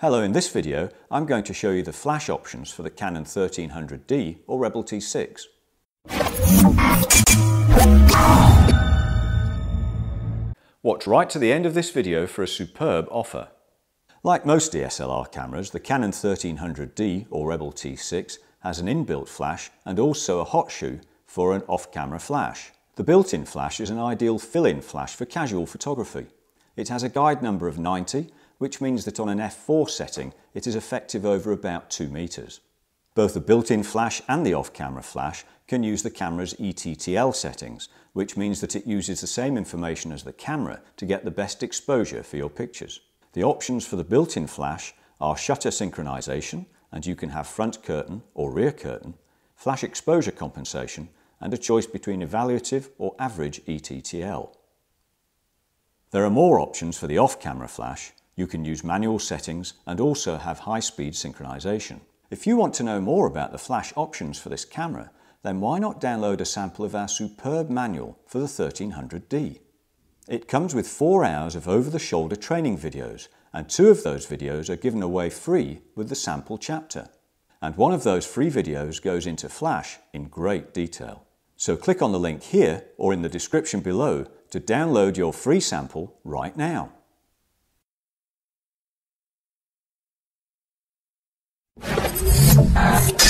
Hello, in this video I'm going to show you the flash options for the Canon 1300D or Rebel T6. Watch right to the end of this video for a superb offer. Like most DSLR cameras, the Canon 1300D or Rebel T6 has an inbuilt flash and also a hot shoe for an off-camera flash. The built-in flash is an ideal fill-in flash for casual photography. It has a guide number of 90, which means that on an f4 setting it is effective over about 2 metres. Both the built-in flash and the off-camera flash can use the camera's ETTL settings, which means that it uses the same information as the camera to get the best exposure for your pictures. The options for the built-in flash are shutter synchronization, and you can have front curtain or rear curtain, flash exposure compensation, and a choice between evaluative or average ETTL. There are more options for the off-camera flash. You can use manual settings and also have high-speed synchronization. If you want to know more about the flash options for this camera, then why not download a sample of our superb manual for the 1300D? It comes with four hours of over-the-shoulder training videos, and two of those videos are given away free with the sample chapter. And one of those free videos goes into Flash in great detail. So click on the link here or in the description below to download your free sample right now. Yeah.